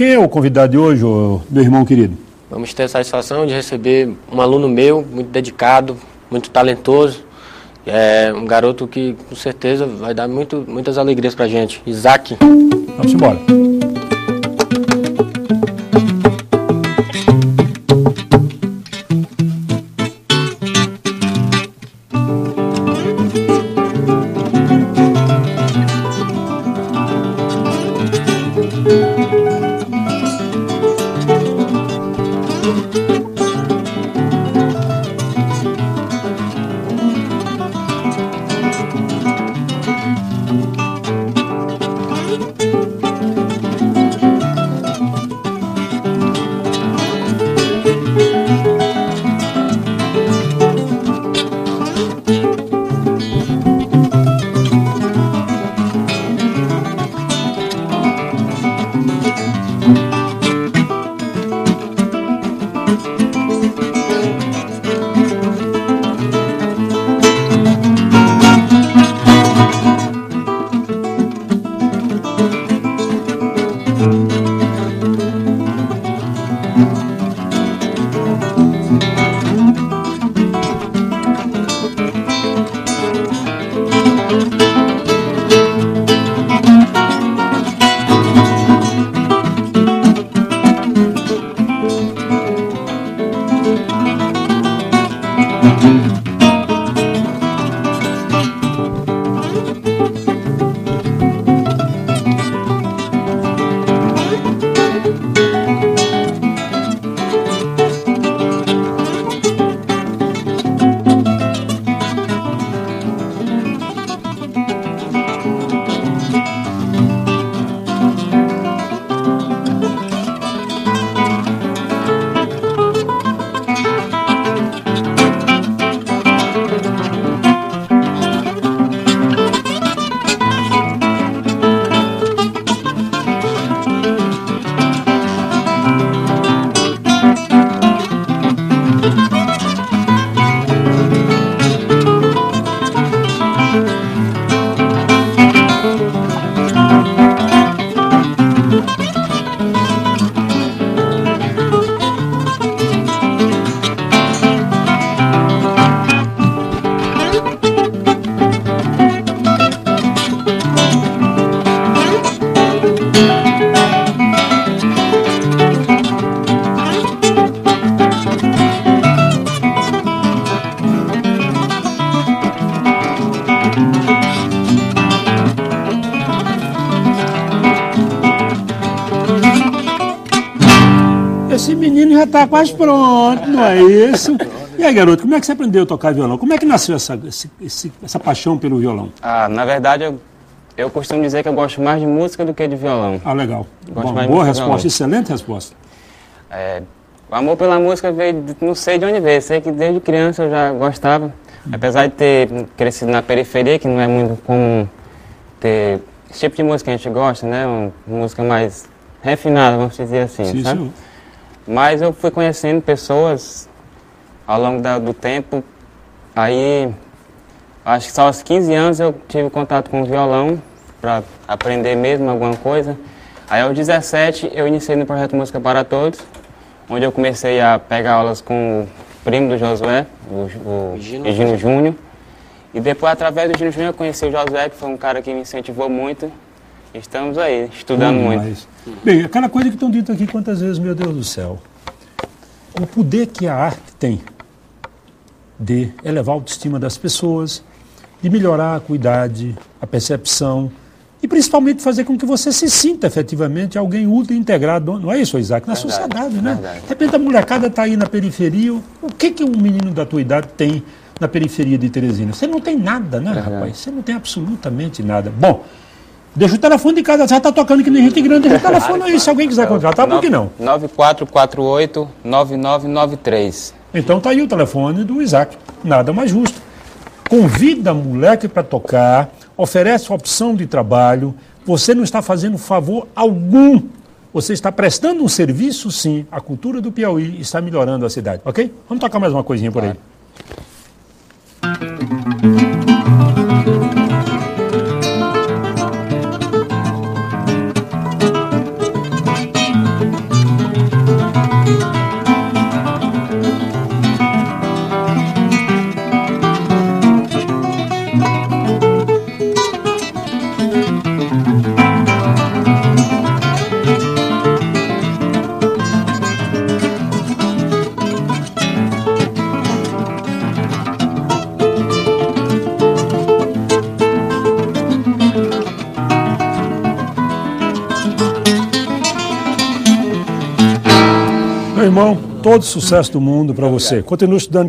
Quem é o convidado de hoje, meu irmão querido? Vamos ter a satisfação de receber um aluno meu, muito dedicado, muito talentoso. É um garoto que com certeza vai dar muito, muitas alegrias pra gente. Isaac. Vamos embora. Está quase pronto, não é isso? E aí, garoto, como é que você aprendeu a tocar violão? Como é que nasceu essa, esse, essa paixão pelo violão? Ah, na verdade, eu, eu costumo dizer que eu gosto mais de música do que de violão. Ah, legal. Bom, boa resposta, excelente resposta. É, o amor pela música veio, não sei de onde veio, sei que desde criança eu já gostava. Apesar de ter crescido na periferia, que não é muito comum ter esse tipo de música que a gente gosta, né? Uma música mais refinada, vamos dizer assim, sim, sabe? Sim. Mas eu fui conhecendo pessoas ao longo da, do tempo. Aí, acho que só aos 15 anos eu tive contato com o violão para aprender mesmo alguma coisa. Aí aos 17 eu iniciei no projeto Música para Todos, onde eu comecei a pegar aulas com o primo do Josué, o, o Egino Júnior. E depois, através do Egino Júnior, eu conheci o Josué, que foi um cara que me incentivou muito. Estamos aí, estudando Bom, muito. Bem, aquela coisa que estão dito aqui quantas vezes, meu Deus do céu. O poder que a arte tem de elevar a autoestima das pessoas, de melhorar a acuidade, a percepção e principalmente fazer com que você se sinta efetivamente alguém útil e integrado, não é isso, Isaac? Na verdade, sociedade, né? Verdade. De repente a molecada está aí na periferia, o que, que um menino da tua idade tem na periferia de Teresina? Você não tem nada, né, verdade. rapaz? Você não tem absolutamente nada. Bom, Deixa o telefone de casa, já está tocando que nem gente grande, deixa o telefone aí, se alguém quiser contratar, por que não? 9448-9993. Então tá aí o telefone do Isaac, nada mais justo. Convida moleque para tocar, oferece opção de trabalho, você não está fazendo favor algum. Você está prestando um serviço, sim. A cultura do Piauí está melhorando a cidade, ok? Vamos tocar mais uma coisinha por aí. Irmão, todo sucesso do mundo para você. Continue estudando.